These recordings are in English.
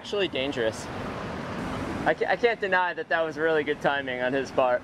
Actually dangerous. I can't, I can't deny that that was really good timing on his part.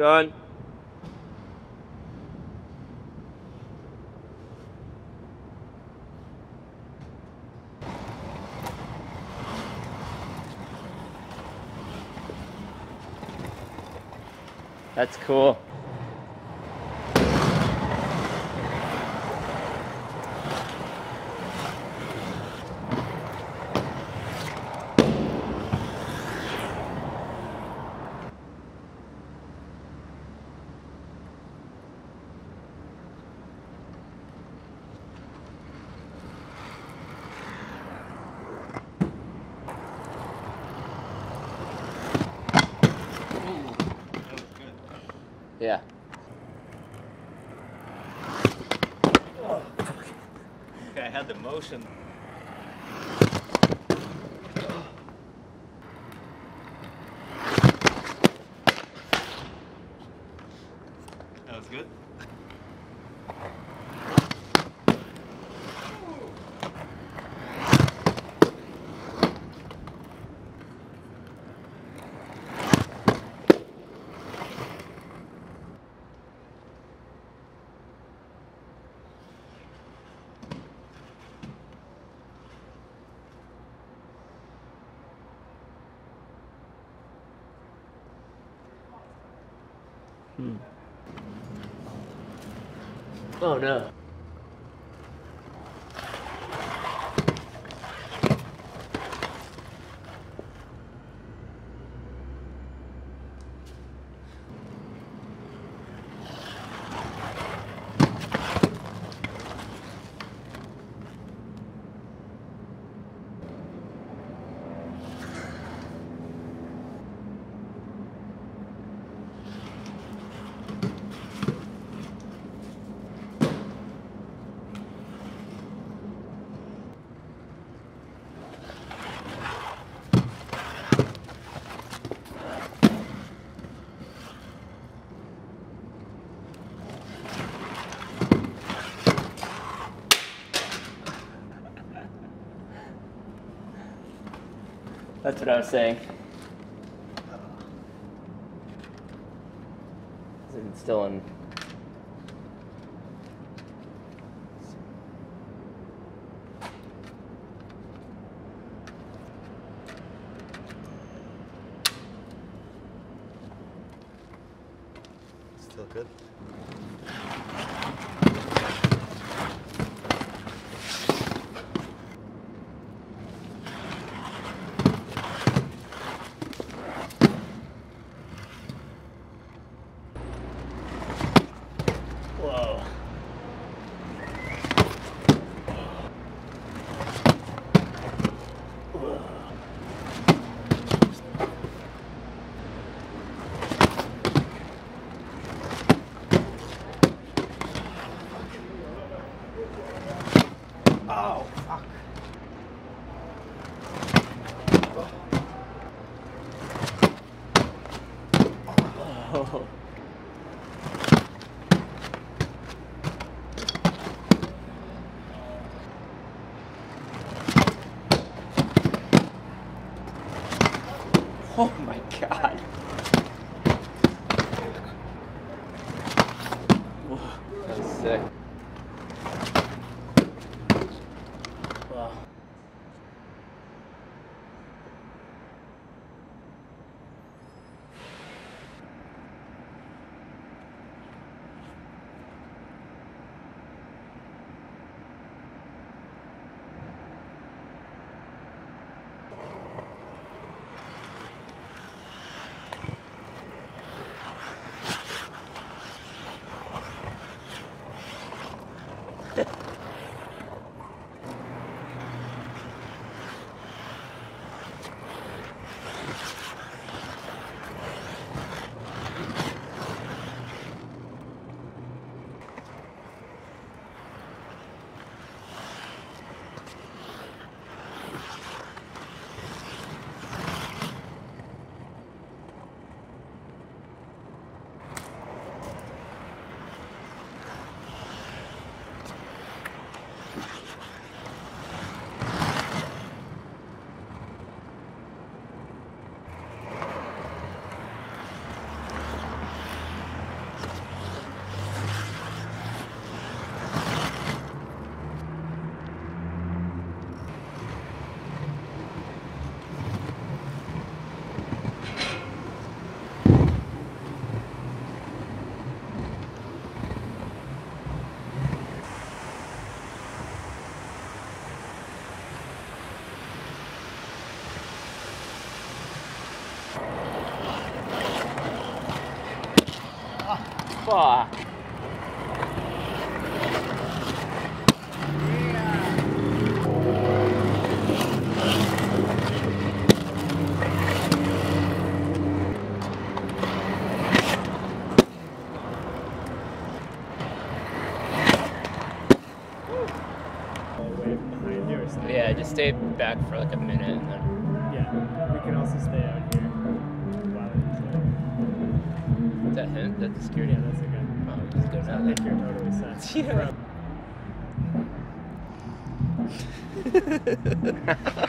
Gun. That's cool. Yeah. Okay, I had the motion. That was good. Oh no. That's what I was saying. Uh, Is it still in? Still good. Whoa. Oh, fuck. Oh. god. That was sick. Wow. Fuck. way behind you or stay? Yeah, just stay back for like a minute and then. Yeah. We can also stay out here while it's Is that him? That's the security. Yeah, that's think there. you're totally set. Yeah.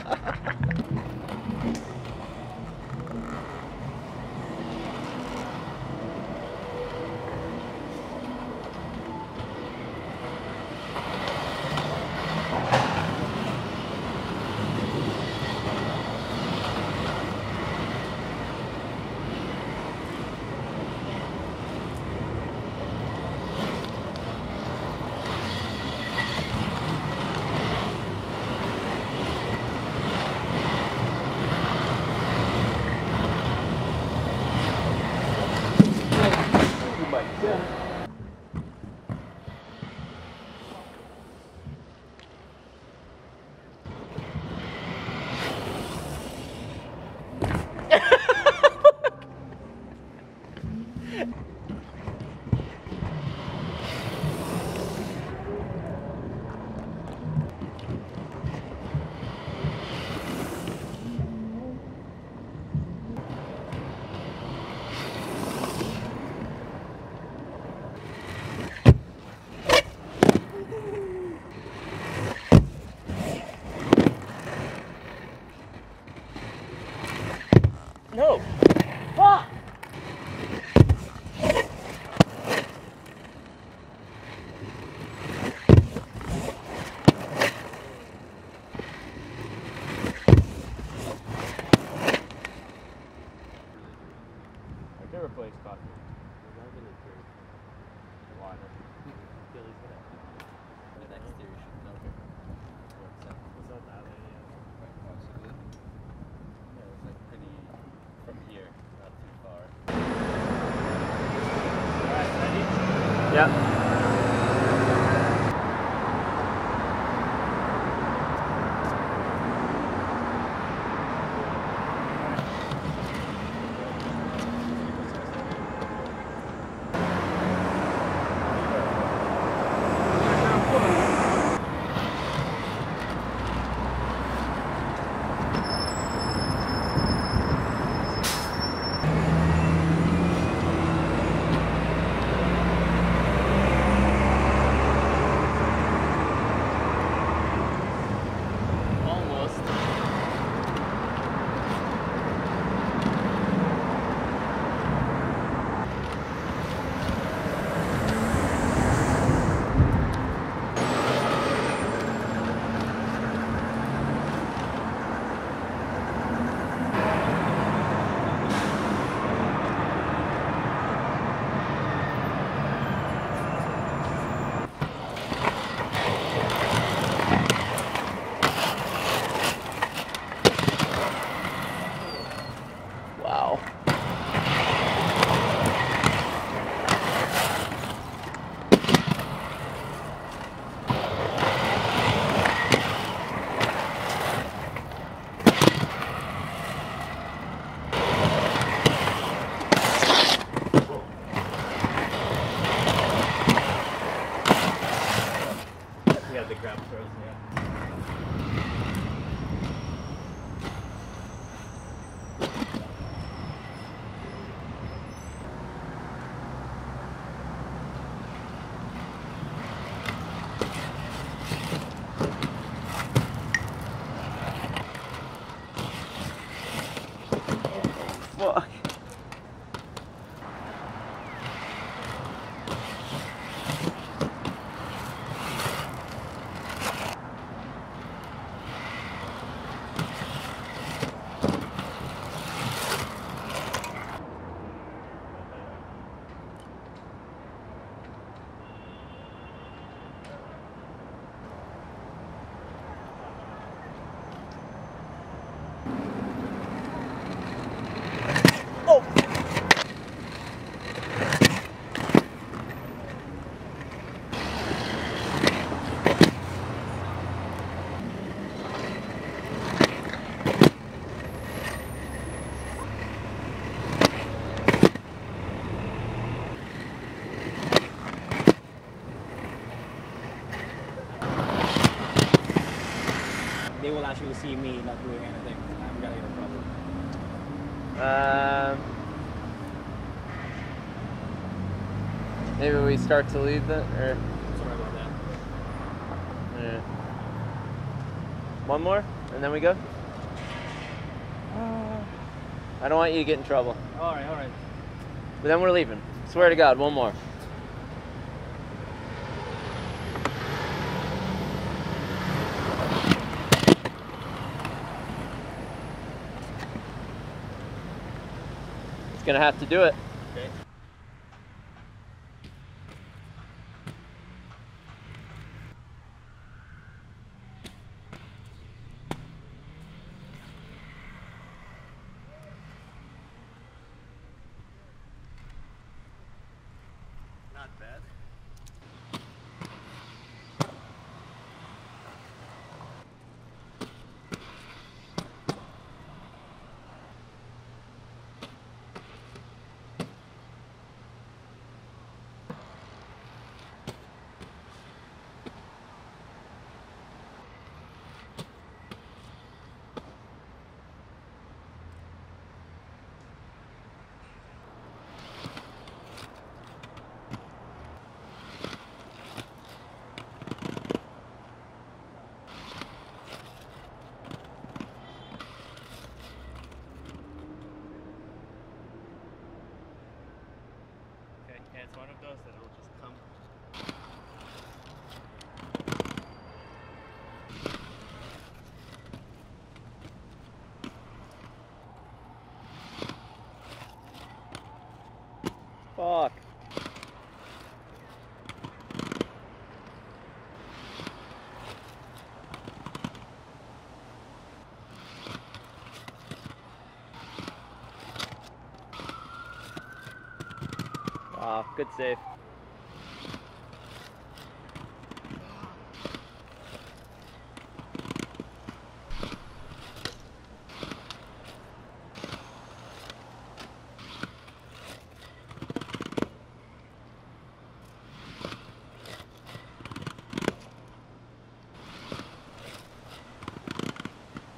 Will actually see me not doing anything. I'm gonna get in trouble. Um, maybe we start to leave then, or Sorry about that. yeah. one more, and then we go. I don't want you to get in trouble. All right, all right. But then we're leaving. Swear to God, one more. It's gonna have to do it. Okay. Not bad. One of those that will just come. Fuck. Ah, good save.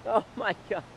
Oh my god.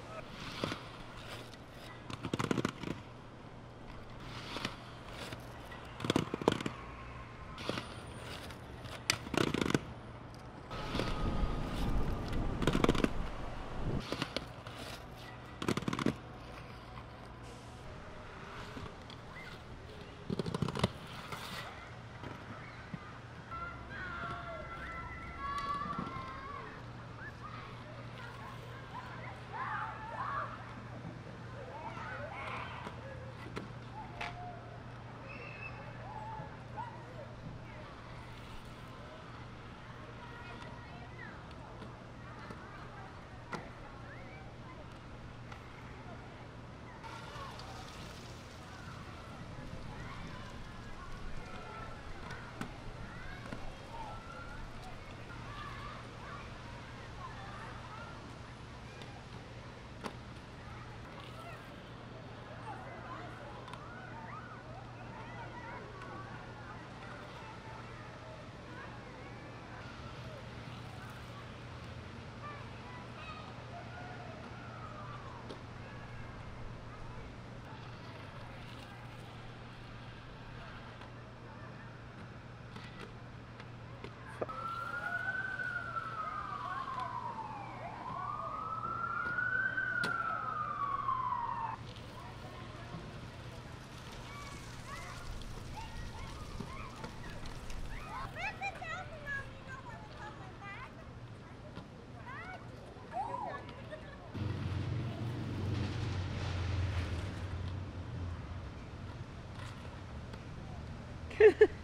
What?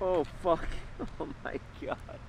Oh fuck. Oh my god.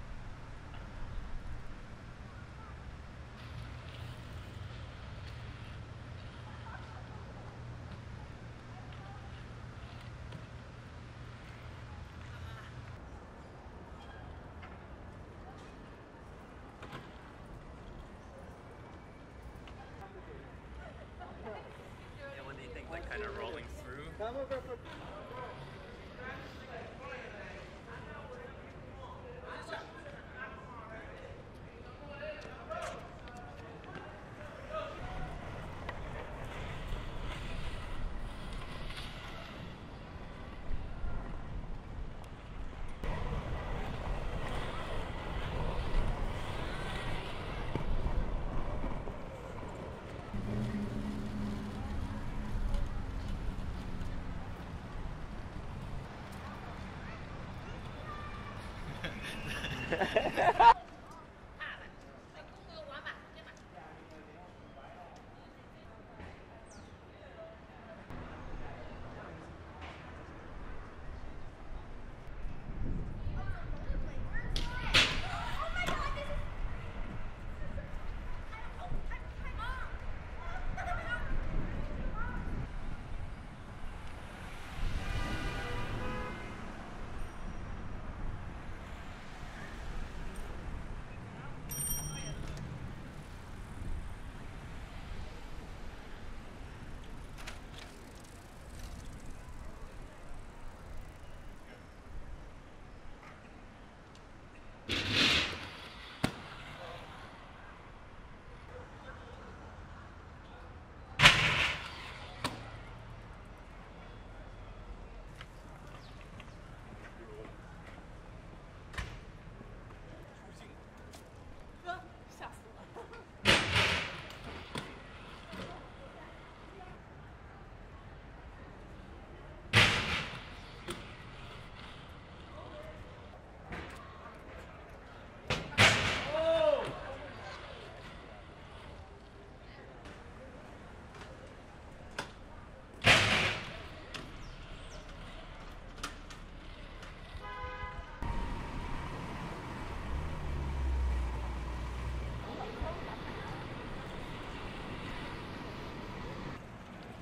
Yeah, when they think like kind of rolling through.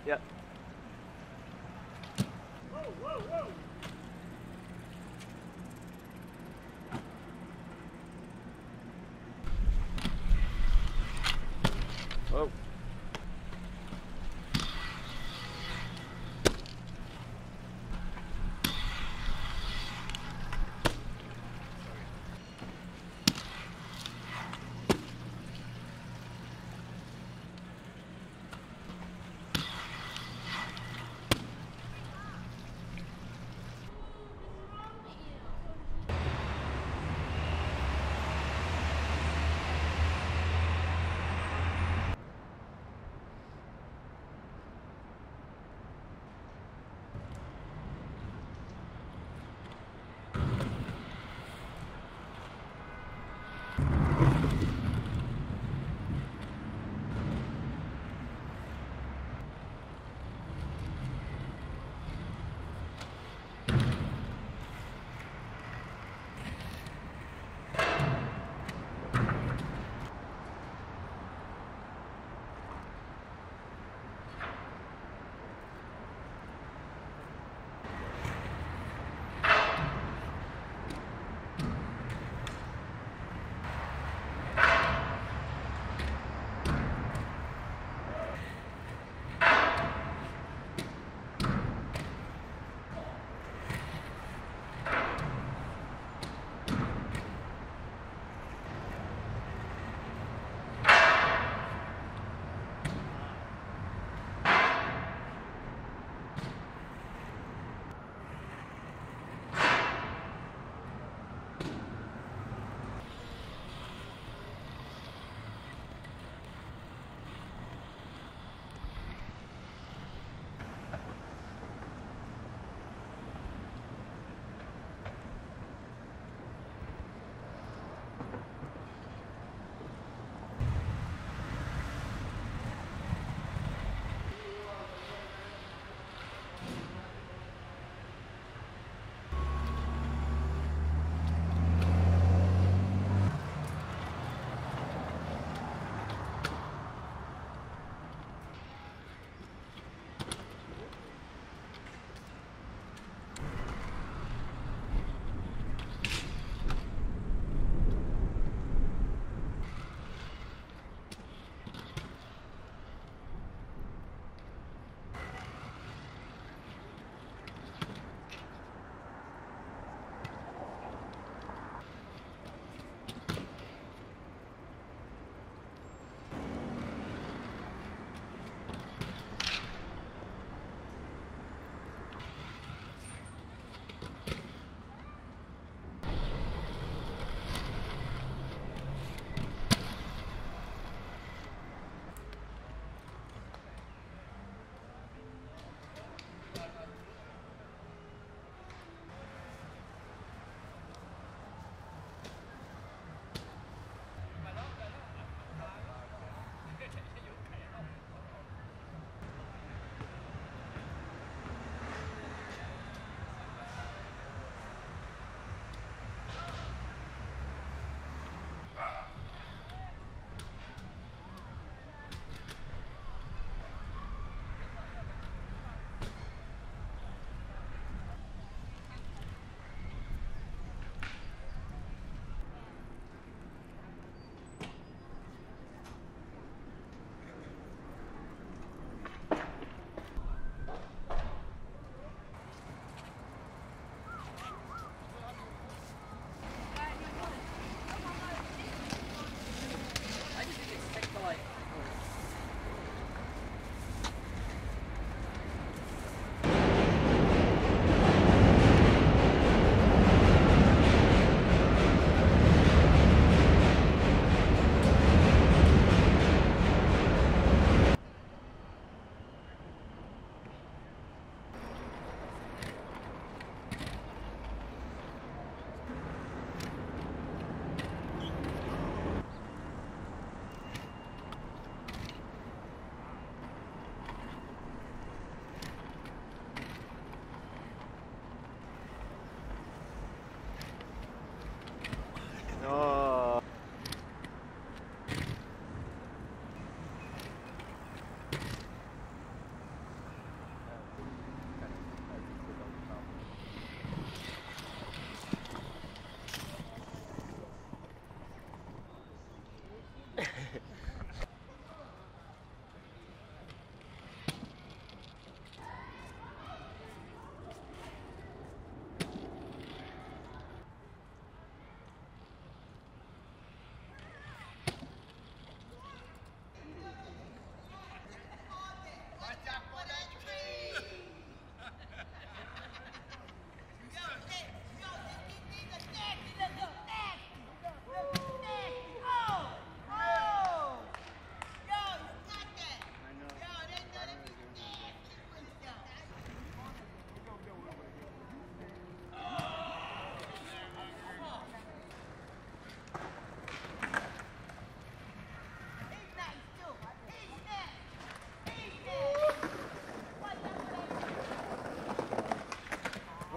Yep.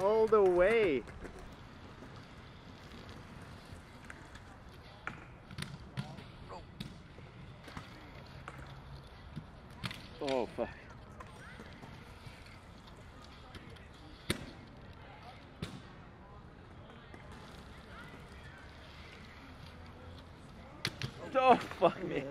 All the way. Oh fuck. Oh fuck me.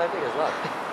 I think it's luck.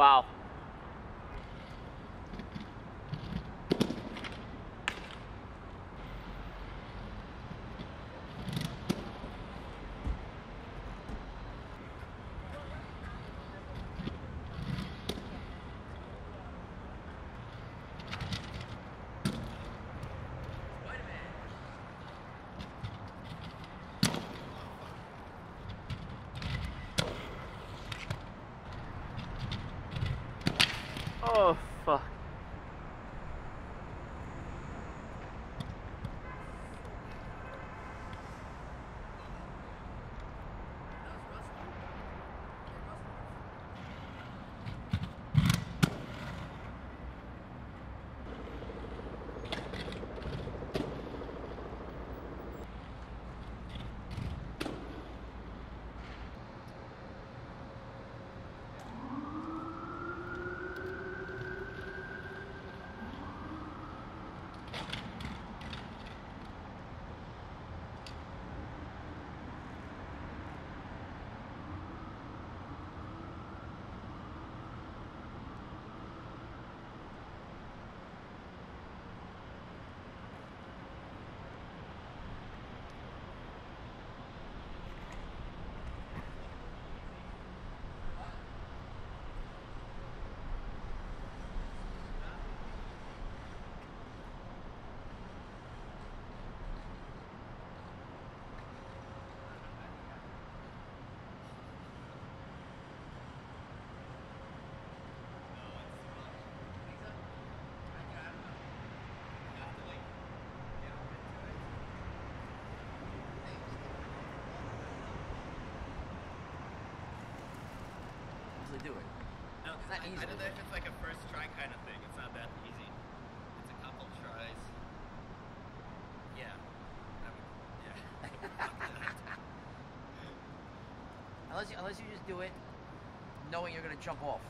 Wow. To do it. No, It's not I, easy. I don't know if it's like a first try kind of thing. It's not that easy. It's a couple tries. Yeah. I yeah. Unless you, unless you just do it knowing you're gonna jump off.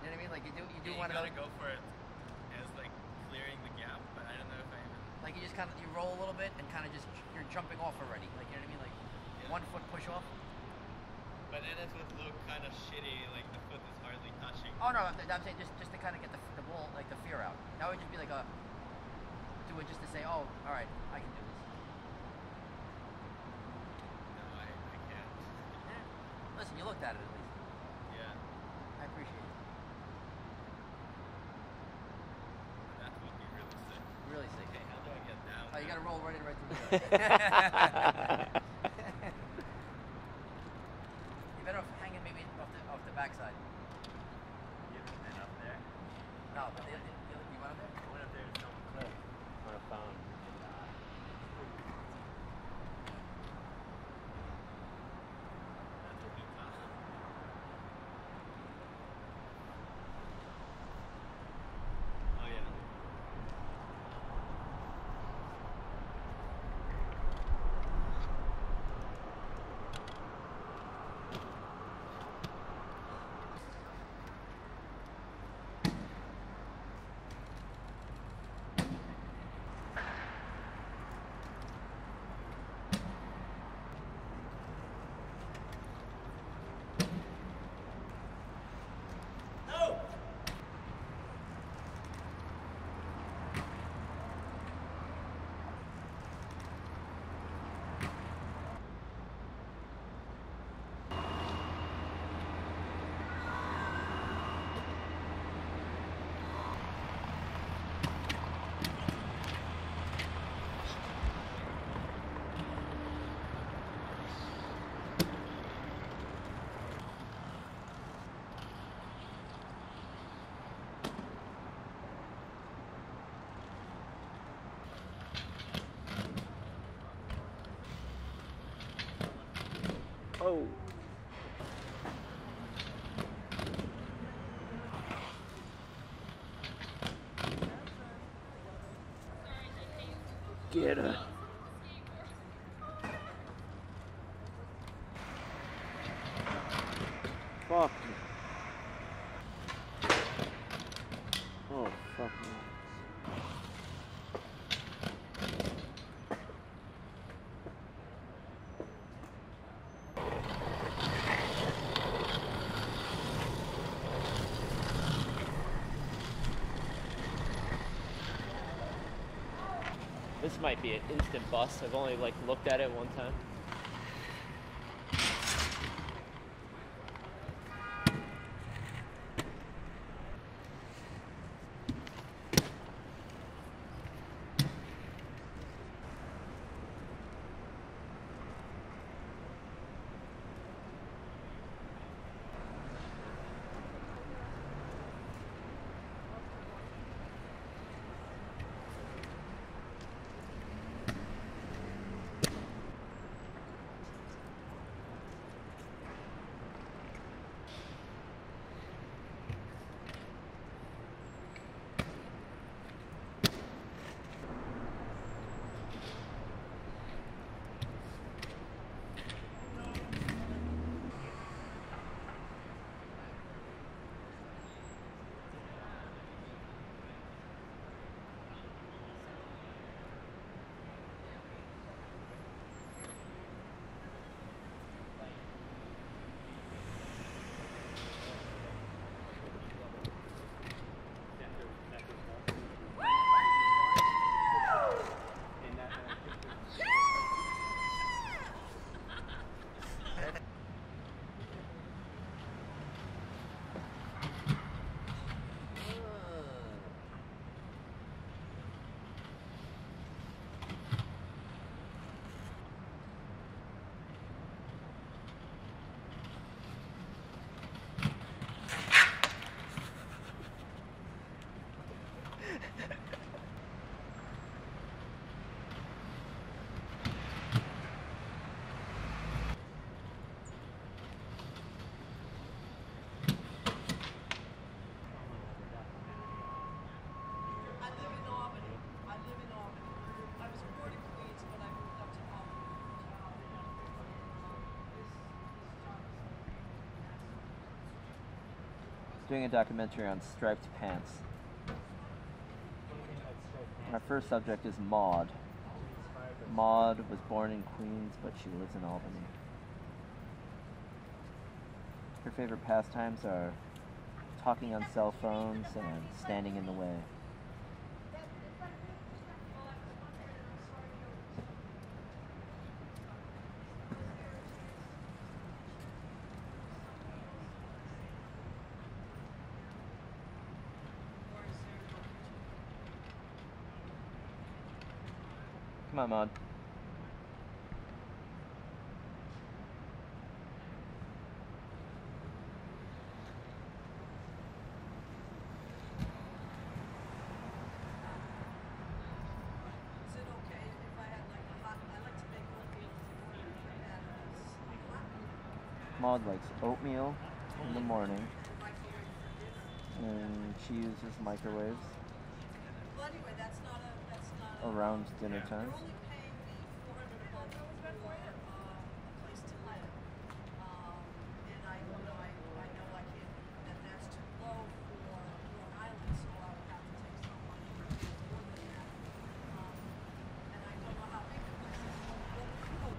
You know what I mean? Like you do you do yeah, of gotta go for it as like clearing the gap, but I don't know if I even. like you just kind of you roll a little bit and kind of just you're jumping off already. Like you know what I mean? Like Yeah. one foot push off. But then it would look kind of shitty, like the foot is hardly touching. Oh no, I'm I'm saying just just to kind of get the, the ball like the fear out. That would just be like a do it just to say, oh, all right, I can do this. No, I, I can't. Listen, you looked at it at least. Yeah, I appreciate it. that would be really sick. Really sick. Okay, how do I get down? Oh, you gotta roll right in, right through there. you better off hanging maybe off the off the backside. You ever been up there? No, but the, the, the, you went up there. I went up there to Stone Cliff on a phone. And, uh, That would be tough. Oh yeah. Get her. Fuck. Oh, fuck me. This might be an instant bust. I've only like looked at it one time. Doing a documentary on striped pants. Our first subject is Maud. Maud was born in Queens, but she lives in Albany. Her favorite pastimes are talking on cell phones and standing in the way. Come on, Maud. Is it okay if I had like a hot, I like to make oatmeal and add a hot Maud likes oatmeal in the morning, microwave for dinner. and she uses microwaves Well, anyway, that's not a, that's not a. around dinner time. You're only paying me four hundred a month for, uh, a place to live. Um, and I, you know, I, I know I can't, that that's too low for Long Island, so I would have to take some money more than that. Um, and I don't know how big the place is. Well, well,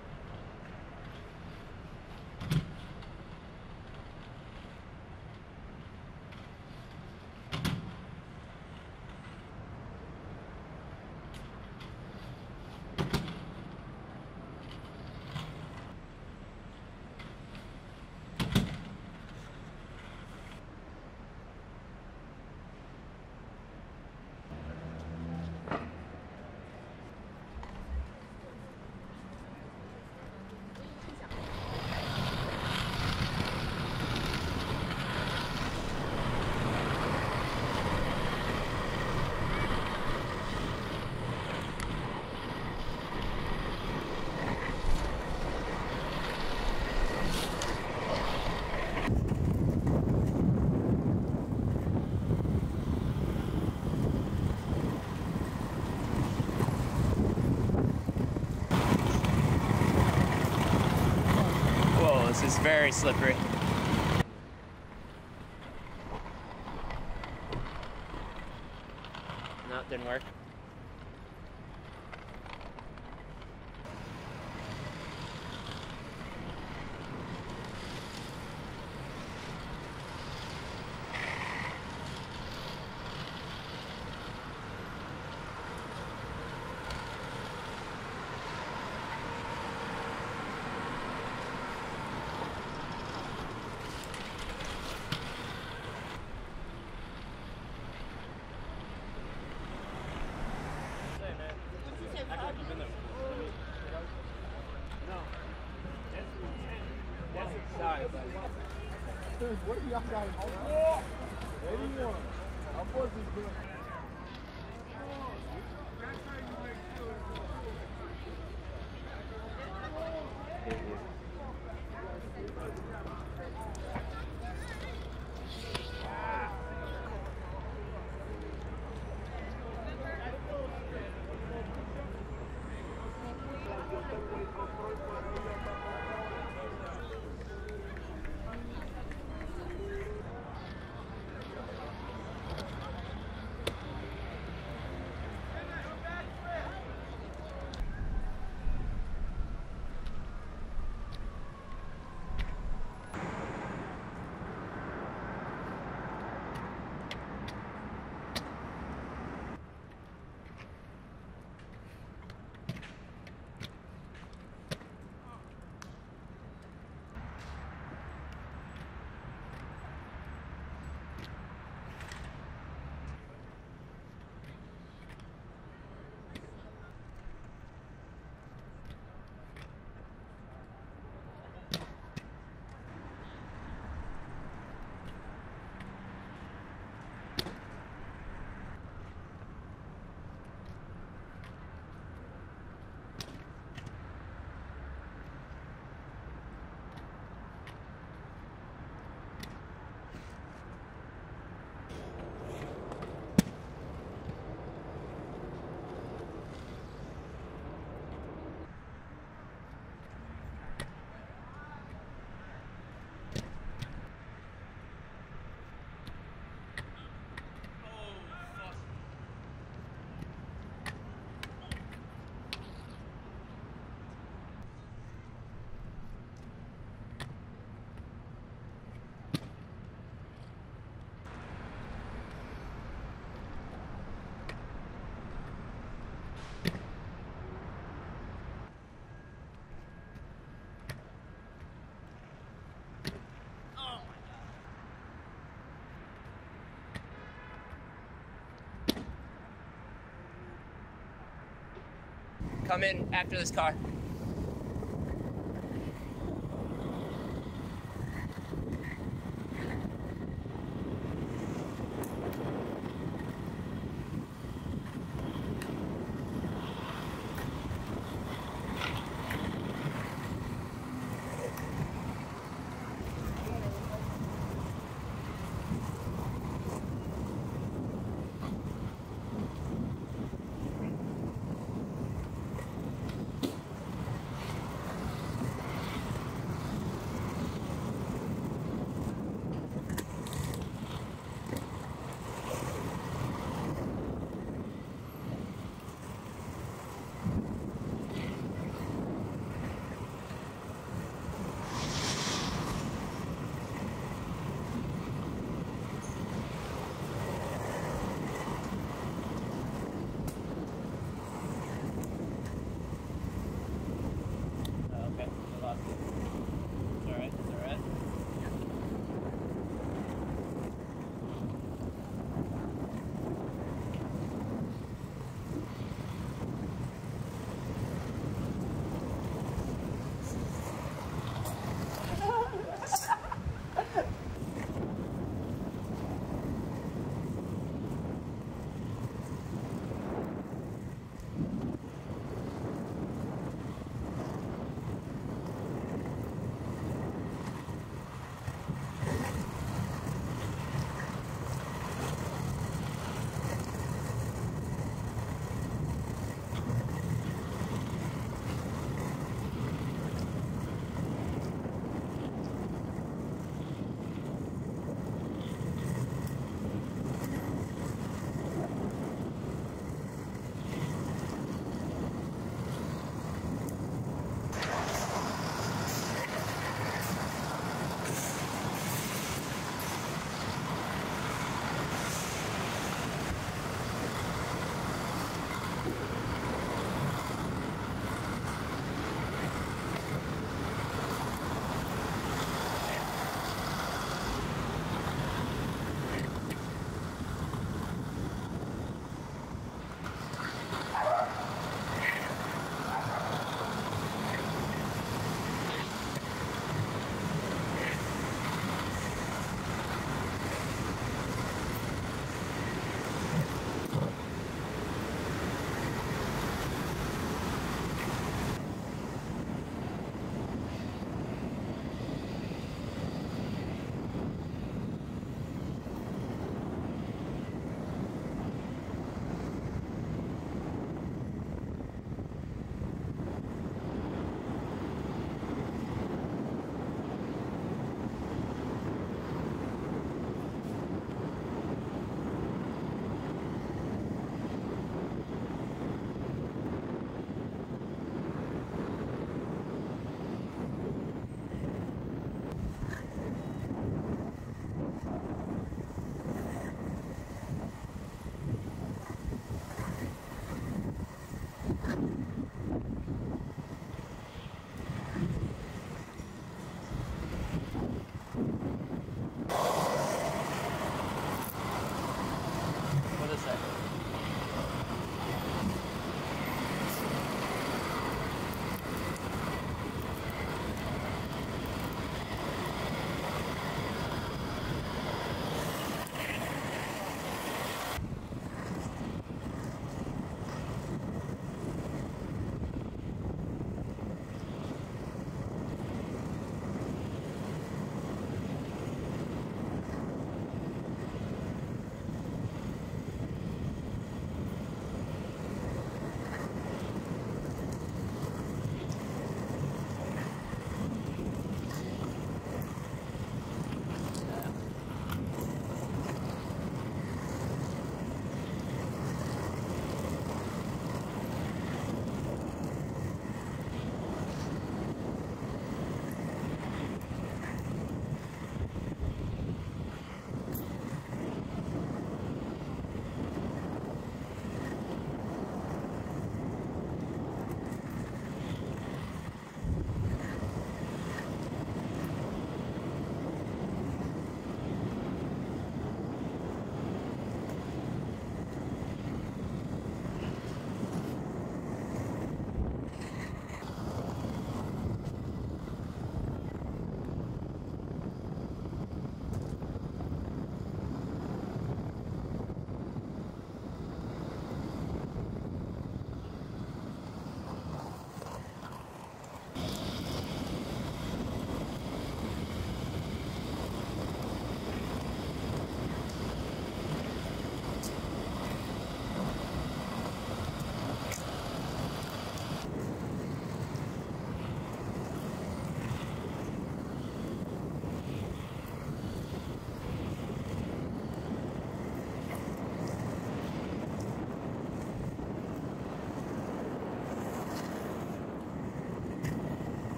Whoa, this is very slippery. What are y'all got an Eighty-one. How was this Come in after this car.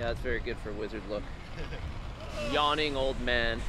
Yeah, it's very good for wizard look. Yawning old man.